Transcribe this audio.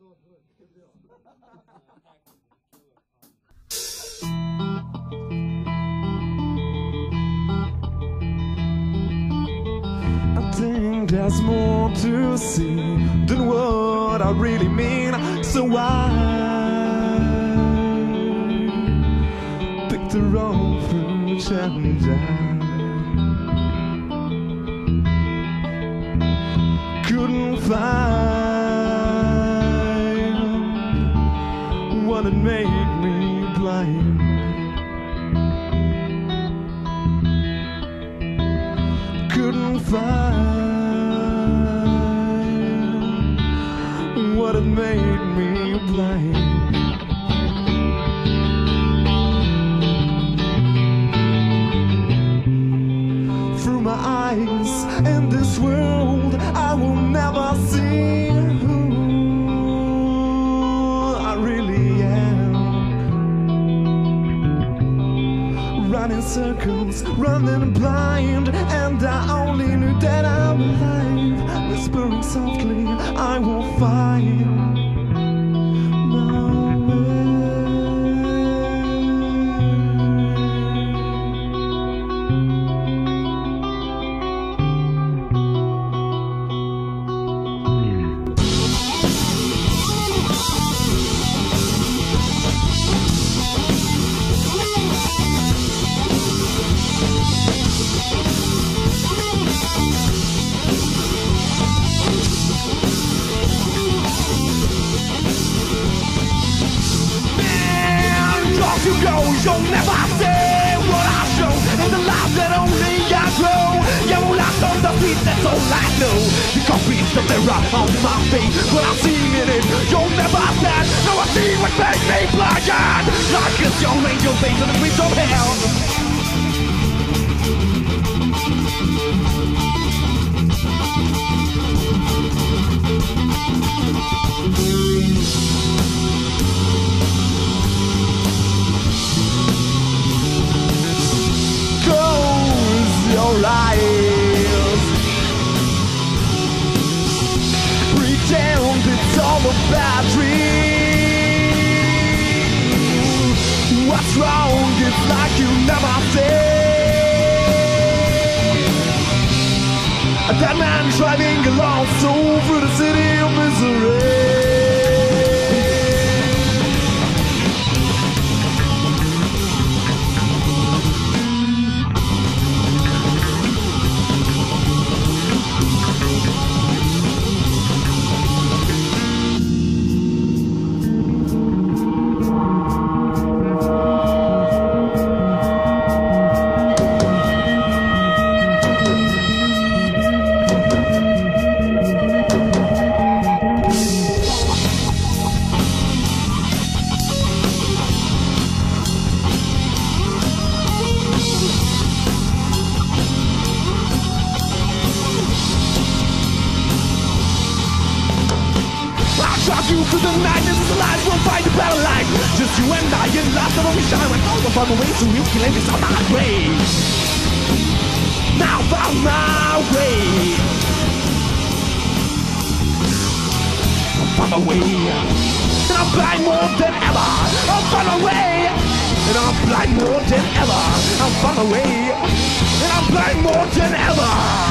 I think there's more to see than what I really mean. So I picked the wrong fruit and I couldn't find what had made me blind. couldn't find what had made me blind. Through my eyes in this world, I will never see running circles, running blind, and I only knew that I'm alive. Whispering softly, I will find you'll never see what I show in the life that only I grow. Yeah, well, I on the beat, that's all I know. The copy's the mirror on my feet, but I'm seeing in it. You'll never stand, no, I see what makes me blind. Like it's your angel face on the streets of Wrong? It's like you never said. That man driving along so through the city of misery. You through the. This is the life we'll fight the battle line. Just you and I, in life that only shine when all the fun away. So you let this on my way. Now found my way. On my way. And I'm blind more than ever. I'm on my way. And I'm blind more than ever. I'm on my way. And I'm blind more than ever.